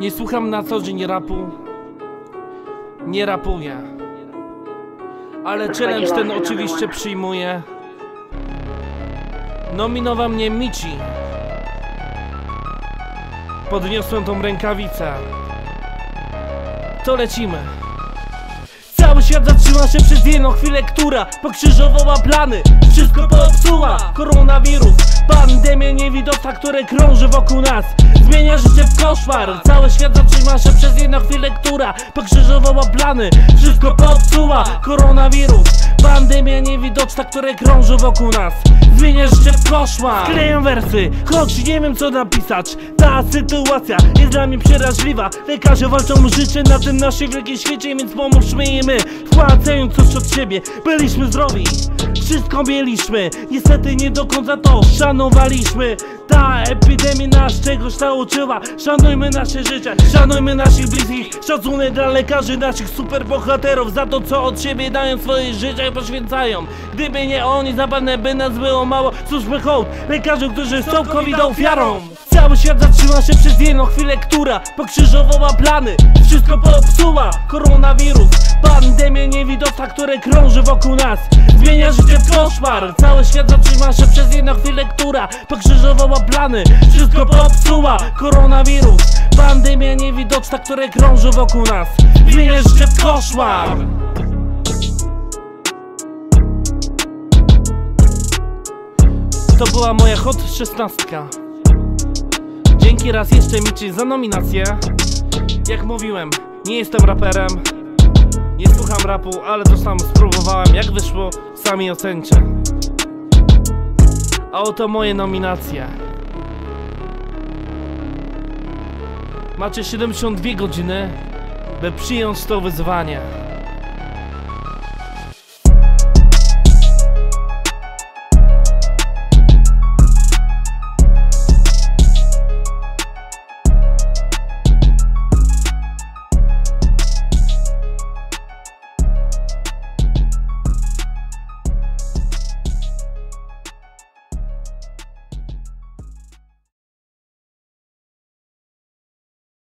Nie słucham na co dzień rapu. Nie rapuję. Ale challenge ten oczywiście przyjmuję. Nominował mnie Mici. Podniosłem tą rękawicę. To lecimy. Cały świat zatrzyma się przez jedną chwilę, która pokrzyżowała plany. Wszystko popsuła. Koronawirus Pandemia niewidoczna, które krąży wokół nas. Zmienia życie w koszmar. Cały świat zatrzyma się przez jedną chwilę, która pokrzyżowała plany. Wszystko popsuła. Koronawirus Pandemia niewidoczna, które krąży wokół nas. Zmienia życie w koszmar. Kleję wersy, choć nie wiem co napisać. Ta sytuacja jest dla mnie przeraźliwa Lekarze walczą o życie na tym naszym wielkim świecie Więc pomóżmy im. My, wkładając coś od siebie Byliśmy zdrowi, wszystko mieliśmy Niestety nie do końca to szanowaliśmy. Ta epidemia nas czegoś nauczyła. Szanujmy nasze życie, szanujmy naszych bliskich. Szacunek dla lekarzy, naszych superbohaterów Za to co od siebie dają swoje życie poświęcają. Gdyby nie oni, zapewne by nas było mało. Służby hołd, lekarzy, którzy są covid ofiarą Cały świat zatrzyma się przez jedną chwilę, która pokrzyżowała plany. Wszystko popsuła koronawirus. Pandemia niewidoczna, które krąży wokół nas. Zmienia życie w koszmar. Cały świat zatrzyma się przez jedną chwilę, która pokrzyżowała plany. Wszystko popsuła koronawirus. Pandemia niewidoczna, które krąży wokół nas. Zmienia życie w koszmar To była moja hot 16 Dzięki raz jeszcze Mici za nominację. Jak mówiłem, nie jestem raperem. Nie słucham rapu, ale to sam spróbowałem. Jak wyszło, sami ocencie. A oto moje nominacje. Macie 72 godziny, by przyjąć to wyzwanie